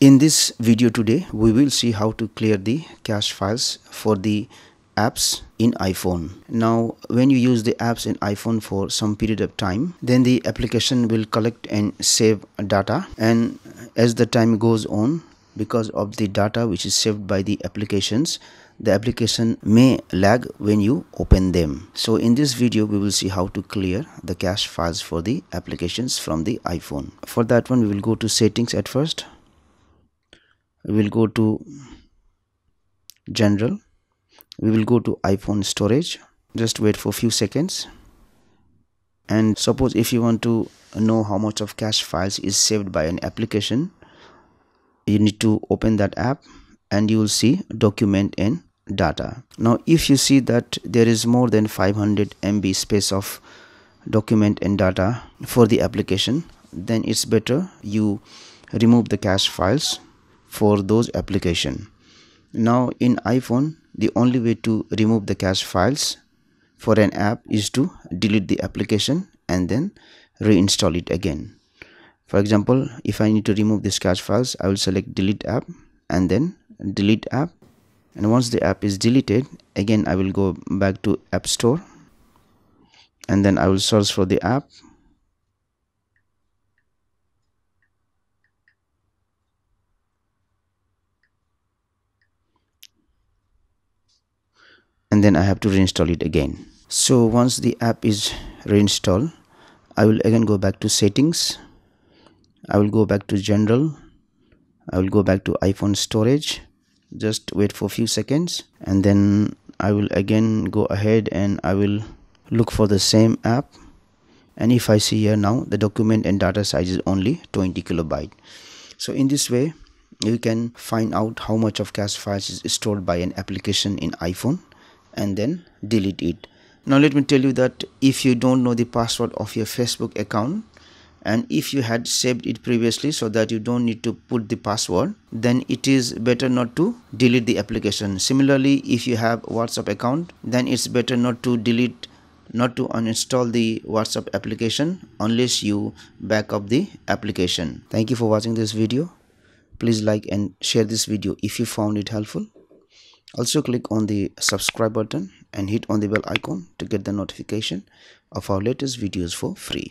in this video today we will see how to clear the cache files for the apps in iphone. Now when you use the apps in iphone for some period of time then the application will collect and save data. And as the time goes on because of the data which is saved by the applications the application may lag when you open them. So in this video we will see how to clear the cache files for the applications from the iphone. For that one we will go to settings at first we will go to general. We will go to iphone storage. Just wait for a few seconds. And suppose if you want to know how much of cache files is saved by an application you need to open that app and you will see document and data. Now if you see that there is more than 500 MB space of document and data for the application then it's better you remove the cache files for those application. Now in iphone the only way to remove the cache files for an app is to delete the application and then reinstall it again. For example if i need to remove this cache files i will select delete app and then delete app. And once the app is deleted again i will go back to app store and then i will search for the app and then I have to reinstall it again. So once the app is reinstalled I will again go back to settings. I will go back to general. I will go back to iPhone storage. Just wait for a few seconds and then I will again go ahead and I will look for the same app. And if I see here now the document and data size is only 20 kilobyte. So in this way you can find out how much of cache files is stored by an application in iPhone and then delete it. Now let me tell you that if you don't know the password of your facebook account and if you had saved it previously so that you don't need to put the password then it is better not to delete the application. Similarly if you have whatsapp account then it's better not to delete not to uninstall the whatsapp application unless you back up the application. Thank you for watching this video. Please like and share this video if you found it helpful also click on the subscribe button and hit on the bell icon to get the notification of our latest videos for free